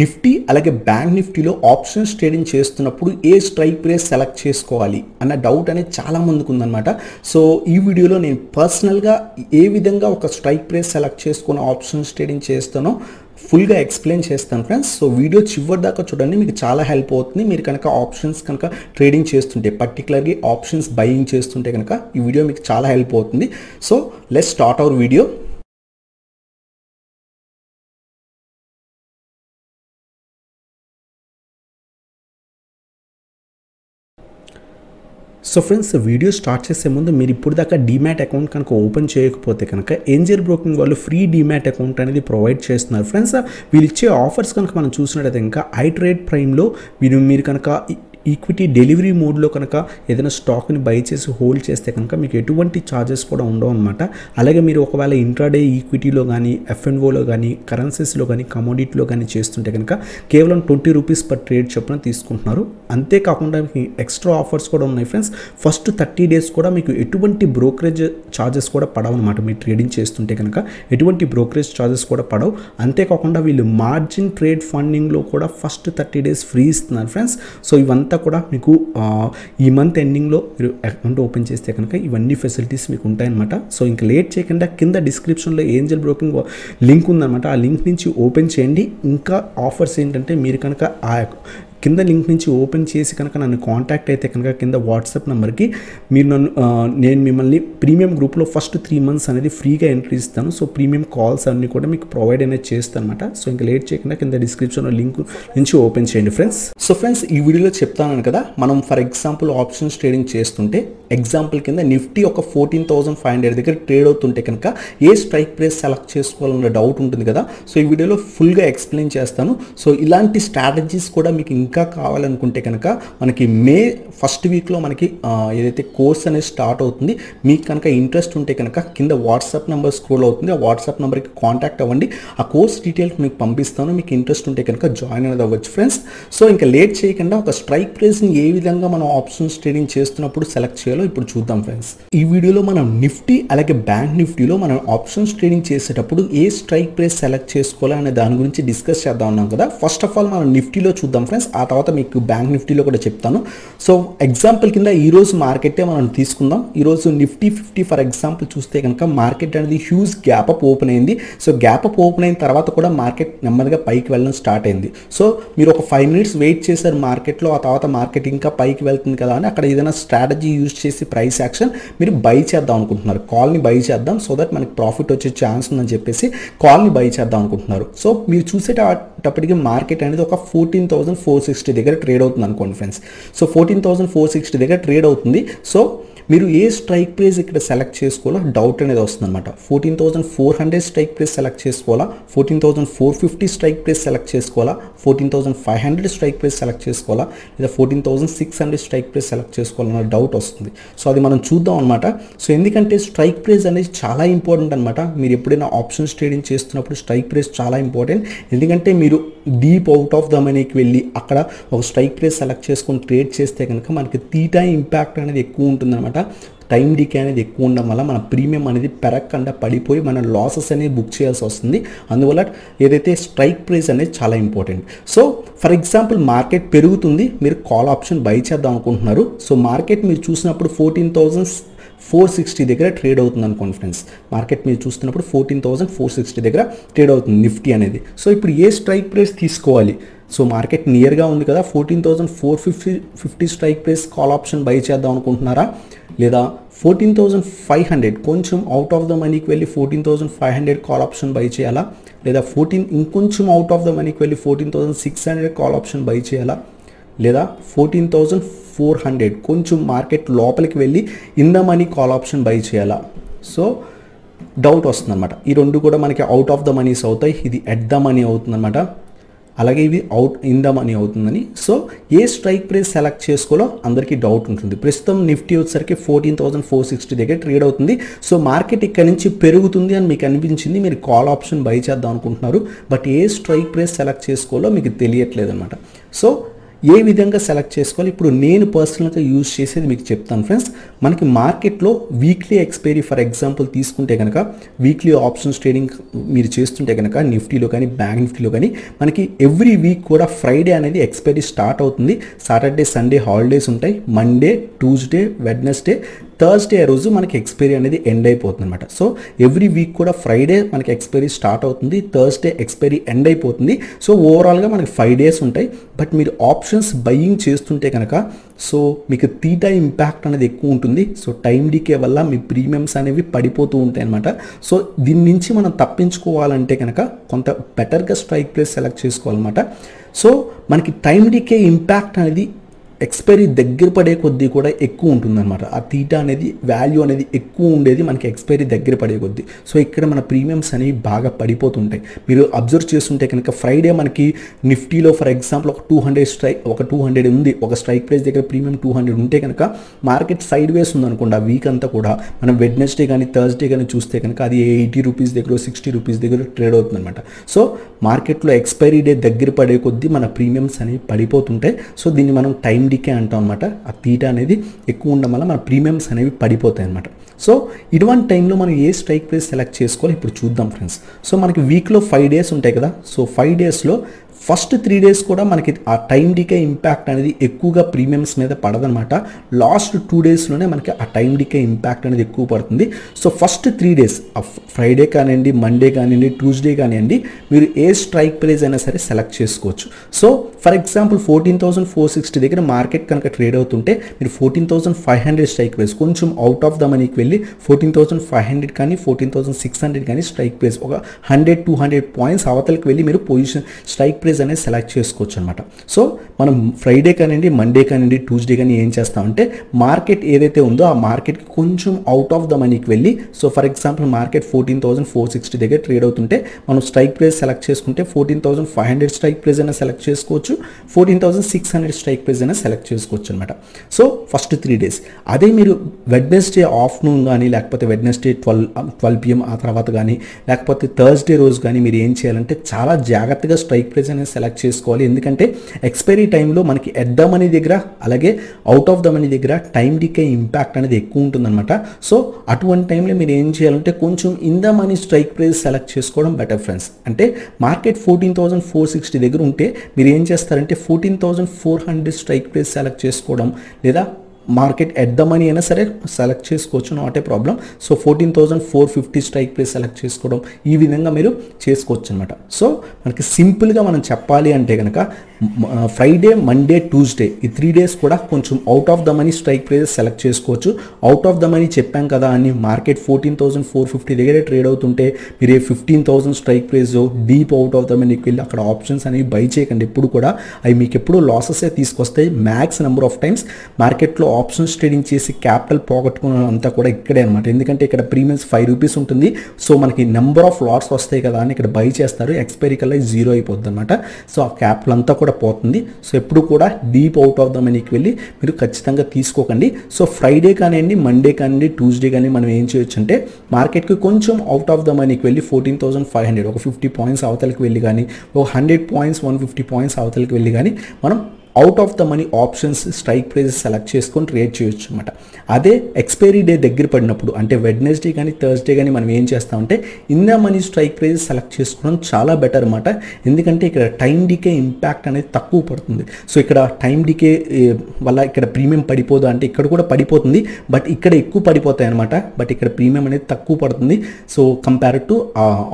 Nifty అలాగే bank నిఫ్టీలో options trading చేస్తున్నప్పుడు ఏ స్ట్రైక్ ప్రైస్ సెలెక్ట్ చేసుకోవాలి అన్న డౌట్ అనేది చాలా మందికి ఉందన్నమాట. సో ఈ వీడియోలో నేను పర్సనల్గా ఏ విధంగా ఒక స్ట్రైక్ ప్రైస్ సెలెక్ట్ చేసుకుని ఆప్షన్స్ ట్రేడింగ్ చేస్తానో ఫుల్గా ఎక్స్ప్లెయిన్ చేస్తాను ఫ్రెండ్స్. సో వీడియో చివరి దాకా చూడండి మీకు చాలా హెల్ప్ అవుతుంది. మీరు కనుక ఆప్షన్స్ కనుక ట్రేడింగ్ చేస్తుంటే పర్టికులర్గా ఆప్షన్స్ బయింగ్ చేస్తుంటే కనుక ఈ వీడియో మీకు చాలా హెల్ప్ అవుతుంది. So let start our video so friends video start చేసే ముందు మీరు ఇప్పుడు దాకా డీమ్యాట్ అకౌంట్ కనుక ఓపెన్ చేయకపోతే కనుక ఏంజల్ బ్రోకింగ్ వాళ్ళు ఫ్రీ డీమ్యాట్ అకౌంట్ అనేది ప్రొవైడ్ చేస్తున్నారు. ఫ్రెండ్స్ వీళ్ళు ఇచ్చే ఆఫర్స్ కనుక మనం చూసినట్టయితే ఇంకా ఐ ట్రేడ్ ప్రైమ్లో మీరు మీరు కనుక ఈక్విటీ డెలివరీ మోడ్లో కనుక ఏదైనా స్టాక్ని బై చేసి హోల్డ్ చేస్తే కనుక మీకు ఎటువంటి ఛార్జెస్ కూడా ఉండవు అనమాట అలాగే మీరు ఒకవేళ ఇంట్రాడే ఈక్విటీలో కానీ ఎఫ్ఎన్ఓలో కానీ కరెన్సీస్లో కానీ కమోడిటీలో కానీ చేస్తుంటే కనుక కేవలం ట్వంటీ రూపీస్ పర్ ట్రేడ్ చొప్పున తీసుకుంటున్నారు. అంతేకాకుండా మీకు ఎక్స్ట్రా ఆఫర్స్ కూడా ఉన్నాయి ఫ్రెండ్స్ ఫస్ట్ థర్టీ డేస్ కూడా మీకు ఎటువంటి బ్రోకరేజ్ ఛార్జెస్ కూడా పడవు అనమాట మీరు ట్రేడింగ్ చేస్తుంటే కనుక ఎటువంటి బ్రోకరేజ్ ఛార్జెస్ కూడా పడవు. అంతేకాకుండా వీళ్ళు మార్జిన్ ట్రేడ్ ఫండింగ్లో కూడా ఫస్ట్ థర్టీ డేస్ ఫ్రీ ఇస్తున్నారు ఫ్రెండ్స్ సో ఇవంతా కూడా మీకు ఈ మంత్ ఎండింగ్లో మీరు అకౌంట్ ఓపెన్ చేస్తే కనుక ఇవన్నీ ఫెసిలిటీస్ మీకు ఉంటాయన్నమాట. సో ఇంకా లేట్ చేయకుండా కింద డిస్క్రిప్షన్లో ఏంజల్ బ్రోకింగ్ లింక్ ఉందన్నమాట. ఆ లింక్ నుంచి ఓపెన్ చేయండి. ఇంకా ఆఫర్స్ ఏంటంటే మీరు కనుక ఆ కింద లింక్ నుంచి ఓపెన్ చేసి కనుక నన్ను కాంటాక్ట్ అయితే కనుక కింద వాట్సాప్ నెంబర్కి మీరు నన్ను నేను మిమ్మల్ని ప్రీమియం గ్రూప్లో ఫస్ట్ త్రీ మంత్స్ అనేది ఫ్రీగా ఎంట్రీ ఇస్తాను. సో ప్రీమియం కాల్స్ అన్నీ కూడా మీకు ప్రొవైడ్ అనేది చేస్తాను అనమాట సో ఇంకా లేట్ చేయకుండా కింద డిస్క్రిప్షన్లో లింక్ నుంచి ఓపెన్ చేయండి ఫ్రెండ్స్. సో ఫ్రెండ్స్ ఈ వీడియోలో చెప్తాను కదా మనం ఫర్ ఎగ్జాంపుల్ ఆప్షన్స్ ట్రేడింగ్ చేస్తుంటే ఎగ్జాంపుల్ కింద నిఫ్టీ ఒక ఫోర్టీన్ థౌసండ్ ఫైవ్ హండ్రెడ్ దగ్గర ట్రేడ్ అవుతుంటే కనుక ఏ స్ట్రైక్ ప్రైస్ సెలెక్ట్ చేసుకోవాలన్న డౌట్ ఉంటుంది కదా సో ఈ వీడియోలో ఫుల్గా ఎక్స్ప్లెయిన్ చేస్తాను. సో ఇలాంటి స్ట్రాటజీస్ కూడా మీకు ఇంకా కావాలనుకుంటే కనుక మనకి మే ఫస్ట్ వీక్లో మనకి ఏదైతే కోర్స్ అనేది స్టార్ట్ అవుతుంది మీకు కనుక ఇంట్రెస్ట్ ఉంటే కనుక కింద వాట్సాప్ నెంబర్ స్క్రోల్ అవుతుంది. ఆ వాట్సాప్ నెంబర్కి కాంటాక్ట్ అవ్వండి. ఆ కోర్స్ డీటెయిల్స్ మీకు పంపిస్తాను. మీకు ఇంట్రెస్ట్ ఉంటే కనుక జాయిన్ అనేది అవ్వచ్చు ఫ్రెండ్స్ సో ఇంకా లేట్ చేయకుండా ఒక స్ట్రైక్ ప్రైస్ని ఏ విధంగా మనం ఆప్షన్స్ ట్రేడింగ్ చేస్తున్నప్పుడు సెలెక్ట్ చేయాలో ఇప్పుడు చూద్దాం ఫ్రెండ్స్ ఈ వీడియోలో మనం నిఫ్టీ అలాగే బ్యాంక్ నిఫ్టీలో మనం ఆప్షన్స్ ట్రేడింగ్ చేసేటప్పుడు ఏ స్ట్రైక్ ప్రైస్ సెలెక్ట్ చేసుకోవాలి అనే దాని గురించి డిస్కస్ చేద్దాం ఉన్నాం కదా. ఫస్ట్ ఆఫ్ ఆల్ మనం నిఫ్టీలో చూద్దాం ఫ్రెండ్స్ ఆ తర్వాత మీకు బ్యాంక్ నిఫ్టీలో కూడా చెప్తాను. సో ఎగ్జాంపుల్ కింద ఈ రోజు మార్కెటే మనం తీసుకుందాం. ఈరోజు నిఫ్టీ ఫిఫ్టీ ఫర్ ఎగ్జాంపుల్ చూస్తే కనుక మార్కెట్ అనేది హ్యూజ్ గ్యాప్ అప్ ఓపెన్ అయింది. సో గ్యాప్ అప్ ఓపెన్ అయిన తర్వాత కూడా మార్కెట్ నెమ్మదిగా పైకి వెళ్ళడం స్టార్ట్ అయింది. సో మీరు ఒక ఫైవ్ మినిట్స్ వెయిట్ చేశారు మార్కెట్లో ఆ తర్వాత మార్కెట్ ఇంకా పైకి వెళ్తుంది కదా అని అక్కడ ఏదైనా స్ట్రాటజీ యూజ్ చేసి ప్రైస్ యాక్షన్ మీరు బై చేద్దాం అనుకుంటున్నారు. కాల్ని బై చేద్దాం సో దట్ మనకి ప్రాఫిట్ వచ్చే ఛాన్స్ ఉందని చెప్పేసి కాల్ని బై చేద్దాం అనుకుంటున్నారు. సో మీరు చూసేటప్పటికి మార్కెట్ అనేది ఒక ఫోర్టీన్ థౌసండ్ ఫోర్ సిక్స్టీ దగ్గర ట్రేడ్ అవుతుంది అనుకోండి friends. So fourteen thousand four sixty దగ్గర ట్రేడ్ అవుతుంది. సో మీరు ఏ స్ట్రైక్ ప్రైస్ ఇక్కడ సెలెక్ట్ చేసుకోవాలో డౌట్ అనేది వస్తుంది అనమాట fourteen thousand four hundred strike price select చేసుకోవాలా? Fourteen thousand four fifty strike price select చేసుకోవాలా? Fourteen thousand five hundred strike price select చేసుకోవాలా? లేదా fourteen thousand six hundred strike price select చేసుకోవాలన్న డౌట్ వస్తుంది. సో అది మనం చూద్దాం అనమాట సో ఎందుకంటే స్ట్రైక్ ప్రైస్ అనేది చాలా ఇంపార్టెంట్ అనమాట మీరు ఎప్పుడైనా ఆప్షన్స్ ట్రేడింగ్ చేస్తున్నప్పుడు స్ట్రైక్ ప్రైస్ చాలా ఇంపార్టెంట్ ఎందుకంటే మీరు డీప్ అవుట్ ఆఫ్ ద మనీకి వెళ్ళి అక్కడ ఒక స్ట్రైక్ ప్రైస్ సెలెక్ట్ చేసుకొని ట్రేడ్ చేస్తే కనుక మనకి తీటా ఇంపాక్ట్ అనేది ఎక్కువ ఉంటుందన్నమాట. టైం డికే అనేది ఎక్కువ ఉండడం వల్ల మన ప్రీమియం అనేది పెరగకుండా పడిపోయి మన లాసెస్ అనేది బుక్ చేయాల్సి వస్తుంది. అందువల్ల ఏదైతే స్ట్రైక్ ప్రైస్ అనేది చాలా important so for example market పెరుగుతుంది. మీరు కాల్ ఆప్షన్ బై చేద్దాం అనుకుంటున్నారు. సో మార్కెట్ మీరు చూసినప్పుడు ఫోర్టీన్ థౌజండ్ ఫోర్ సిక్స్టీ దగ్గర ట్రేడ్ అవుతుంది అనుకోండి ఫ్రెండ్స్ మార్కెట్ మీరు చూస్తున్నప్పుడు ఫోర్టీన్ థౌసండ్ ఫోర్ సిక్స్టీ దగ్గర ట్రేడ్ అవుతుంది నిఫ్టీ అనేది. సో ఇప్పుడు ఏ స్ట్రైక్ ప్రైస్ తీసుకోవాలి? సో మార్కెట్ నియర్గా ఉంది కదా fourteen thousand four fifty fifty strike price call option buy చేద్దాం అనుకుంటున్నారా? లేదా ఫోర్టీన్ థౌసండ్ ఫైవ్ హండ్రెడ్ కొంచెం అవుట్ ఆఫ్ ద మనీకి వెళ్ళి fourteen thousand five hundred call option buy చేయాలా? లేదా ఫోర్టీన్ ఇంకొంచెం అవుట్ ఆఫ్ ద మనీకి వెళ్ళి fourteen thousand six hundred call option buy చేయాలా? లేదా ఫోర్టీన్ థౌసండ్ ఫోర్ హండ్రెడ్. కొంచెం మార్కెట్ లోపలికి వెళ్ళి in the money call option buy చేయాలా? సో డౌట్ వస్తుందన్నమాట. ఈ రెండు కూడా మనకి అవుట్ ఆఫ్ ద మనీస్ అవుతాయి. ఇది ఎట్ ద మనీ అవుతుందన్నమాట. అలాగే ఇవి అవుట్ ఇన్ ద మనీ అవుతుందని. సో ఏ స్ట్రైక్ ప్రైస్ సెలెక్ట్ చేసుకోవాలో అందరికీ డౌట్ ఉంటుంది. ప్రస్తుతం నిఫ్టీ వచ్చేసరికి ఫోర్టీన్ థౌసండ్ ఫోర్ సిక్స్టీ దగ్గర ట్రేడ్ అవుతుంది. సో మార్కెట్ ఇక్కడ నుంచి పెరుగుతుంది అని మీకు అనిపించింది. మీరు కాల్ ఆప్షన్ బై చేద్దాం అనుకుంటున్నారు. బట్ ఏ స్ట్రైక్ ప్రైస్ సెలెక్ట్ చేసుకోవాలో మీకు తెలియట్లేదు అనమాట సో ఏ విధంగా సెలెక్ట్ చేసుకోవాలి? ఇప్పుడు నేను పర్సనల్గా యూజ్ చేసేది మీకు చెప్తాను ఫ్రెండ్స్. మనకి మార్కెట్లో వీక్లీ ఎక్స్పైరీ ఫర్ ఎగ్జాంపుల్ తీసుకుంటే కనుక వీక్లీ ఆప్షన్స్ ట్రేడింగ్ మీరు చేస్తుంటే కనుక నిఫ్టీలో కానీ బ్యాంక్ నిఫ్టీలో కానీ మనకి ఎవ్రీ వీక్ కూడా ఫ్రైడే అనేది ఎక్స్పైరీ స్టార్ట్ అవుతుంది. సాటర్డే సండే హాలిడేస్ ఉంటాయి. మండే ట్యూస్డే వెడ్నెస్డే థర్స్డే రోజు మనకి ఎక్స్పైరీ అనేది ఎండ్ అయిపోతుంది అనమాట సో ఎవ్రీ వీక్ కూడా ఫ్రైడే మనకి ఎక్స్పైరీ స్టార్ట్ అవుతుంది. థర్స్డే ఎక్స్పైరీ ఎండ్ అయిపోతుంది. సో ఓవరాల్గా మనకి ఫైవ్ డేస్ ఉంటాయి. బట్ మీరు ఆప్షన్స్ బయ్యింగ్ చేస్తుంటే కనుక సో మీకు తీటా ఇంపాక్ట్ అనేది ఎక్కువ ఉంటుంది. సో టైం డీకే వల్ల మీ ప్రీమియమ్స్ అనేవి పడిపోతూ ఉంటాయి అనమాట సో దీని నుంచి మనం తప్పించుకోవాలంటే కనుక కొంత బెటర్గా స్ట్రైక్ ప్లేస్ సెలెక్ట్ చేసుకోవాలన్నమాట. సో మనకి టైం డీకే ఇంపాక్ట్ అనేది ఎక్స్పైరీ దగ్గర పడే కొద్దీ కూడా ఎక్కువ ఉంటుందన్నమాట. ఆ తీట అనేది వాల్యూ అనేది ఎక్కువ ఉండేది మనకి ఎక్స్పైరీ దగ్గర పడే కొద్దీ. సో ఇక్కడ మన ప్రీమియమ్స్ అనేవి బాగా పడిపోతుంటాయి. మీరు అబ్జర్వ్ చేస్తుంటే కనుక ఫ్రైడే మనకి నిఫ్టీలో ఫర్ ఎగ్జాంపుల్ ఒక టూ హండ్రెడ్ స్ట్రైక్ ఒక టూ హండ్రెడ్ ఉంది. ఒక స్ట్రైక్ ప్రైస్ దగ్గర ప్రీమియం టూ హండ్రెడ్ ఉంటే కనుక మార్కెట్ సైడ్ వేస్ ఉందనుకోండి ఆ వీక్ అంతా కూడా. మనం వెడ్నెస్డే కానీ థర్స్డే కానీ చూస్తే కనుక అది ఎయిటీ రూపీస్ దగ్గర సిక్స్టీ రూపీస్ దగ్గర ట్రేడ్ అవుతుందన్నమాట. సో మార్కెట్లో ఎక్స్పైరీ డే దగ్గర పడే కొద్దీ మన ప్రీమియమ్స్ అనేవి పడిపోతుంటాయి. సో దీన్ని మనం టైం డికే అంటాం అనమాట ఆ తీట అనేది ఎక్కువ ఉండడం వల్ల మన ప్రీమియమ్స్ అనేవి పడిపోతాయి అనమాట సో ఇటువంటి టైంలో మనం ఏ స్ట్రైక్ ప్రైస్ సెలెక్ట్ చేసుకోవాలి ఇప్పుడు చూద్దాం ఫ్రెండ్స్. సో మనకి వీక్లో ఫైవ్ డేస్ ఉంటాయి కదా. సో ఫైవ్ డేస్లో ఫస్ట్ త్రీ డేస్ కూడా మనకి ఆ టైం డికే ఇంపాక్ట్ అనేది ఎక్కువగా ప్రీమియమ్స్ మీద పడదనమాట లాస్ట్ టూ డేస్లోనే మనకి ఆ టైం డికే ఇంపాక్ట్ అనేది ఎక్కువ పడుతుంది. So first three days Friday కానివ్వండి మండే కానివ్వండి ట్యూస్డే కానివ్వండి మీరు ఏ స్ట్రైక్ ప్రైజ్ అయినా సరే సెలెక్ట్ చేసుకోవచ్చు. So for example fourteen thousand four sixty దగ్గర మార్కెట్ కనుక ట్రేడ్ అవుతుంటే మీరు fourteen thousand five hundred strike price కొంచెం అవుట్ ఆఫ్ ద మనీకి వెళ్ళి ఫోర్టీన్ థౌసండ్ ఫైవ్ హండ్రెడ్ కానీ ఫోర్టీన్ థౌసండ్ సిక్స్ హండ్రెడ్ కానీ స్ట్రైక్ ప్రైస్ ఒక హండ్రెడ్ టూ హండ్రెడ్ పాయింట్స్ అవతలకి వెళ్ళి మీరు పొజిషన్ స్ట్రైక్ ప్రైస్ అనేది సెలెక్ట్ చేసుకోవచ్చు అనమాట సో మనం ఫ్రైడే కానివ్వండి మండే కానివ్వండి ట్యూస్డే కానీ ఏం చేస్తామంటే మార్కెట్ ఏదైతే ఉందో ఆ మార్కెట్కి కొంచెం అవుట్ ఆఫ్ ద మనీకి వెళ్ళి so for example market fourteen thousand four sixty దగ్గర ట్రేడ్ అవుతుంటే మనం స్ట్రైక్ ప్రైస్ సెలెక్ట్ చేసుకుంటే fourteen thousand five hundred strike price అయినా సెలెక్ట్ చేసుకోవచ్చు fourteen thousand six hundred strike price అయినా సెలెక్ట్ చేసుకోవచ్చు అనమాట సో ఫస్ట్ త్రీ డేస్ అదే మీరు వెడ్నెస్డే ఆఫ్టర్నూన్ కానీ లేకపోతే వెడ్నెస్డే ట్వెల్వ్ ట్వెల్వ్ పిఎం ఆ తర్వాత కానీ లేకపోతే థర్స్డే రోజు కానీ మీరు ఏం చేయాలంటే చాలా జాగ్రత్తగా స్ట్రైక్ ప్రైస్ అనేది సెలెక్ట్ చేసుకోవాలి. ఎందుకంటే ఎక్స్పైరీ టైంలో మనకి ఎట్ ద మనీ దగ్గర అలాగే అవుట్ ఆఫ్ ద మనీ దగ్గర టైం డికే ఇంపాక్ట్ అనేది ఎక్కువ ఉంటుందన్నమాట. సో అటువంటి టైంలో మీరు ఏం చేయాలంటే కొంచెం in the money strike price select చేసుకోవడం బెటర్ ఫ్రెండ్స్ అంటే market fourteen thousand four sixty దగ్గర ఉంటే మీరు ఏం చేస్తారంటే fourteen thousand four hundred strike price select చేసుకోవడం లేదా మార్కెట్ ఎట్ ద మనీ అయినా సరే సెలెక్ట్ చేసుకోవచ్చు not a problem so fourteen thousand four fifty strike price select చేసుకోవడం ఈ విధంగా మీరు చేసుకోవచ్చు అనమాట సో మనకి సింపుల్గా మనం చెప్పాలి అంటే కనుక ఫ్రైడే మండే ట్యూస్డే ఈ త్రీ డేస్ కూడా కొంచెం out of the money strike prices select చేసుకోవచ్చు. అవుట్ ఆఫ్ ద మనీ చెప్పాం కదా అని market fourteen thousand four fifty దగ్గరే ట్రేడ్ అవుతుంటే మీరు a fifteen thousand strike price deep out of the మనీకి వెళ్ళి అక్కడ ఆప్షన్స్ అనేవి బై చేయకండి. ఎప్పుడు కూడా అవి మీకు ఎప్పుడు లాసెసే తీసుకొస్తాయి. మ్యాక్స్ నెంబర్ ఆఫ్ టైమ్స్ మార్కెట్లో ఆప్షన్స్ ట్రేడింగ్ చేసి క్యాపిటల్ పోగొట్టుకున్న అంతా కూడా ఇక్కడే అనమాట ఎందుకంటే ఇక్కడ ప్రీమియమ్స్ ఫైవ్ రూపీస్ ఉంటుంది. సో మనకి నెంబర్ ఆఫ్ లాట్స్ వస్తాయి కదా అని ఇక్కడ బై చేస్తారు. ఎక్స్పైరీ కల్లా జీరో అయిపోద్ది అనమాట సో ఆ క్యాపిటల్ అంతా కూడా పోతుంది. సో ఎప్పుడు కూడా డీప్ అవుట్ ఆఫ్ ద మనీకి వెళ్ళి మీరు ఖచ్చితంగా తీసుకోకండి. సో ఫ్రైడే కానివ్వండి మండే కానివ్వండి ట్యూస్డే కానీ మనం ఏం చేయొచ్చు అంటే మార్కెట్కి కొంచెం అవుట్ ఆఫ్ ద మనీకి వెళ్ళి ఫోర్టీన్ థౌసండ్ ఫైవ్ హండ్రెడ్ ఒక ఫిఫ్టీ పాయింట్స్ అవతలకి వెళ్ళి కానీ ఒక hundred points one fifty points అవతలకి వెళ్ళి కానీ మనం out of the money options strike prices select చేసుకొని ట్రేడ్ చేయొచ్చు అనమాట అదే ఎక్స్పైరీ డే దగ్గర పడినప్పుడు అంటే వెడ్నెస్డే కానీ థర్స్డే కానీ మనం ఏం చేస్తామంటే in the money strike prices select చేసుకోవడం చాలా బెటర్ అనమాట ఎందుకంటే ఇక్కడ టైం డికే ఇంపాక్ట్ అనేది తక్కువ పడుతుంది. సో ఇక్కడ టైం డికే వల్ల ఇక్కడ ప్రీమియం పడిపోదు అంటే ఇక్కడ కూడా పడిపోతుంది. బట్ ఇక్కడ ఎక్కువ పడిపోతాయి అనమాట బట్ ఇక్కడ ప్రీమియం అనేది తక్కువ పడుతుంది. So compare to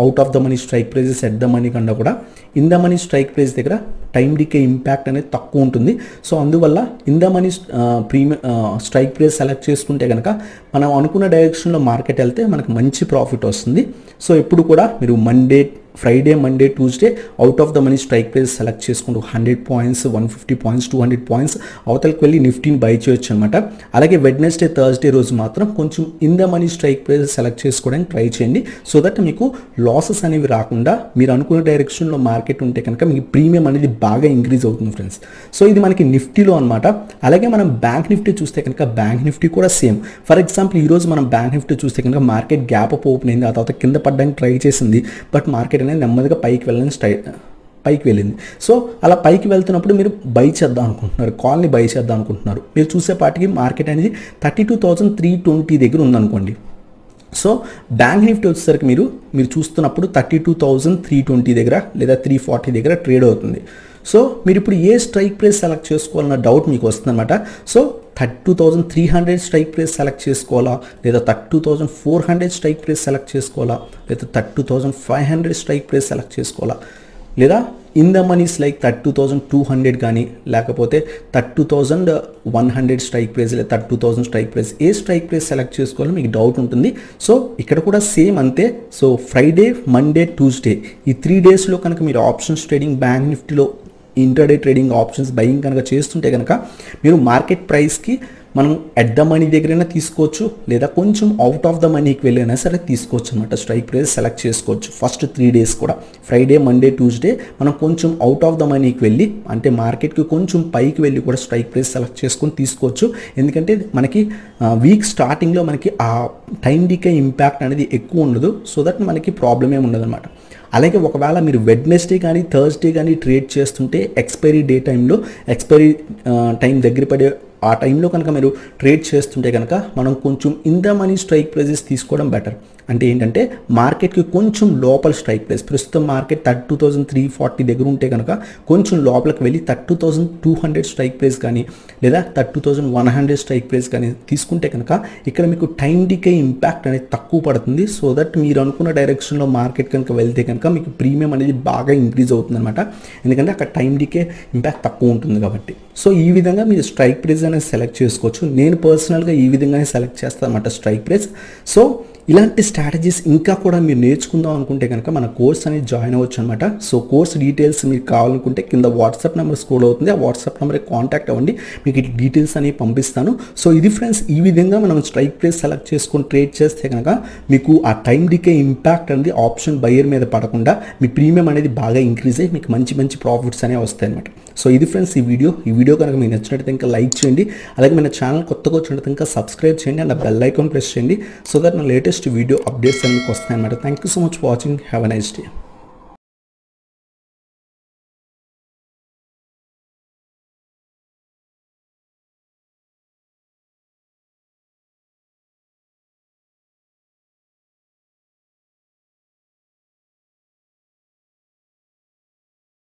out of the money strike prices at the money కన్నా కూడా ఇన్ స్ట్రైక్ ప్రైస్ దగ్గర టైం డికే ఇంపాక్ట్ అనేది తక్కువ ఉంటుంది. సో అందువల్ల in premium strike price select చేసుకుంటే కనుక మనం అనుకున్న డైరెక్షన్లో మార్కెట్ వెళ్తే మనకు మంచి ప్రాఫిట్ వస్తుంది. సో ఎప్పుడు కూడా మీరు Monday Friday Monday Tuesday out of the money strike price select చేసుకుంటూ hundred points one fifty points two hundred points అవతలకి వెళ్ళి నిఫ్టీని బై చేయొచ్చు అనమాట అలాగే వెడ్నెస్డే థర్స్డే రోజు మాత్రం కొంచెం in the money strike price select చేసుకోవడానికి ట్రై చేయండి. సో దట్ మీకు లాసెస్ అనేవి రాకుండా మీరు అనుకున్న డైరెక్షన్లో మార్కెట్ ఉంటే కనుక మీకు ప్రీమియం అనేది బాగా ఇంక్రీజ్ అవుతుంది ఫ్రెండ్స్ సో ఇది మనకి నిఫ్టీలో అనమాట అలాగే మనం బ్యాంక్ నిఫ్టీ చూస్తే కనుక బ్యాంక్ నిఫ్టీ కూడా సేమ్ ఫర్ ఎగ్జాంపుల్ ఈరోజు మనం బ్యాంక్ నిఫ్టీ చూస్తే కనుక మార్కెట్ గ్యాప్ అప్ ఓపెన్ అయింది. ఆ తర్వాత కింద పడడానికి ట్రై చేసింది. బట్ మార్కెట్ అనేది నెమ్మదిగా పైకి వెళ్ళని స్టై పైకి వెళ్ళింది. సో అలా పైకి వెళ్తున్నప్పుడు మీరు బై చేద్దాం అనుకుంటున్నారు కాల్ని బై చేద్దాం అనుకుంటున్నారు. మీరు చూసేపాటికి మార్కెట్ అనేది thirty two thousand three twenty దగ్గర ఉందనుకోండి. సో బ్యాంక్ నిఫ్టీ వచ్చేసరికి మీరు మీరు చూస్తున్నప్పుడు thirty two thousand three twenty దగ్గర లేదా త్రీ ఫార్టీ దగ్గర ట్రేడ్ అవుతుంది. సో మీరు ఇప్పుడు ఏ స్ట్రైక్ ప్రైస్ సెలెక్ట్ చేసుకోవాలన్న డౌట్ మీకు వస్తుందన్నమాట so thirty two thousand three hundred strike price select చేసుకోవాలా? లేదా thirty two thousand four hundred strike price select చేసుకోవాలా? లేదా thirty two thousand five hundred strike price select చేసుకోవాలా? లేదా in the moneys like thirty two thousand two hundred కానీ లేకపోతే thirty two thousand one hundred strike price లేదా thirty two thousand strike price ఏ strike price select చేసుకోవాలో మీకు doubt ఉంటుంది. So ఇక్కడ కూడా సేమ్ అంతే. సో ఫ్రైడే మండే ట్యూస్డే ఈ త్రీ డేస్లో కనుక మీరు ఆప్షన్స్ ట్రేడింగ్ బ్యాంక్ నిఫ్టీలో ఇంటర్డే ట్రేడింగ్ ఆప్షన్స్ బయింగ్ కనుక చేస్తుంటే కనుక మీరు మార్కెట్ ప్రైస్కి మనం ఎట్ ద మనీ దగ్గరైనా తీసుకోవచ్చు లేదా కొంచెం అవుట్ ఆఫ్ ద మనీకి వెళ్ళైనా సరే తీసుకోవచ్చు అనమాట స్ట్రైక్ ప్రైస్ సెలెక్ట్ చేసుకోవచ్చు. ఫస్ట్ త్రీ డేస్ కూడా. ఫ్రైడే మండే ట్యూస్డే మనం కొంచెం అవుట్ ఆఫ్ ద మనీకి వెళ్ళి అంటే మార్కెట్కి కొంచెం పైకి వెళ్ళి కూడా స్ట్రైక్ ప్రైస్ సెలెక్ట్ చేసుకొని తీసుకోవచ్చు. ఎందుకంటే మనకి వీక్ స్టార్టింగ్లో మనకి ఆ టైం డికే ఇంపాక్ట్ అనేది ఎక్కువ ఉండదు. సో దట్ మనకి ప్రాబ్లమే ఏమి ఉండదు అనమాట అలాగే ఒకవేళ మీరు వెడ్నెస్డే కానీ థర్స్డే కానీ ట్రేడ్ చేస్తుంటే ఎక్స్పైరీ డే టైంలో ఎక్స్పైరీ టైం దగ్గర పడే ఆ టైంలో కనుక మీరు ట్రేడ్ చేస్తుంటే కనుక మనం కొంచెం in the money strike prices తీసుకోవడం బెటర్. అంటే ఏంటంటే మార్కెట్కి కొంచెం లోపల స్ట్రైక్ ప్రైస్ ప్రస్తుతం market thirty two thousand three forty దగ్గర ఉంటే కనుక కొంచెం లోపలికి వెళ్ళి thirty two thousand two hundred strike price కానీ లేదా thirty two thousand one hundred strike price కానీ తీసుకుంటే కనుక ఇక్కడ మీకు టైం డికే ఇంపాక్ట్ అనేది తక్కువ పడుతుంది. సో దట్ మీరు అనుకున్న డైరెక్షన్లో మార్కెట్ కనుక వెళ్తే కనుక మీకు ప్రీమియం అనేది బాగా ఇంక్రీజ్ అవుతుంది అనమాట ఎందుకంటే అక్కడ టైం డికే ఇంపాక్ట్ తక్కువ ఉంటుంది కాబట్టి. సో ఈ విధంగా మీరు స్ట్రైక్ ప్రైస్ విధంగానే సెలెక్ట్ చేసుకోవచ్చు. నేను పర్సనల్గా ఈ విధంగానే సెలెక్ట్ చేస్తాను స్ట్రైక్ ప్రైస్ సో ఇలాంటి స్ట్రాటజీస్ ఇంకా కూడా మీరు నేర్చుకుందాం అనుకుంటే కనుక మన కోర్స్ అనేది జాయిన్ అవ్వచ్చు అనమాట సో కోర్స్ డీటెయిల్స్ మీకు కావాలనుకుంటే కింద వాట్సాప్ నెంబర్ స్కూల్ అవుతుంది. ఆ వాట్సాప్ నెంబర్కి కాంటాక్ట్ అవ్వండి. మీకు డీటెయిల్స్ అనేవి పంపిస్తాను. సో ఇది ఫ్రెండ్స్ ఈ విధంగా మనం స్ట్రైక్ ప్రైస్ సెలెక్ట్ చేసుకొని ట్రేడ్ చేస్తే కనుక మీకు ఆ టైం డికే ఇంపాక్ట్ అనేది ఆప్షన్ బయర్ మీద పడకుండా మీ ప్రీమియం అనేది బాగా ఇంక్రీజ్ అయ్యి మీకు మంచి మంచి ప్రాఫిట్స్ అనేవి వస్తాయి అనమాట సో ఇది ఫ్రెండ్స్ ఈ వీడియో ఈ వీడియో కనుక మీకు నచ్చినట్లయితే ఇంకా లైక్ చేయండి. అలాగే మన ఛానల్ కొత్తగా వచ్చినట్టు ఇంకా సబ్స్క్రైబ్ చేయండి అండ్ బెల్ ఐకాన్ ప్రెస్ చేయండి సో దట్ నా లేటెస్ట్ వీడియో అప్డేట్స్ అన్ని వస్తాయి అనమాట thank you so much watching have a nice day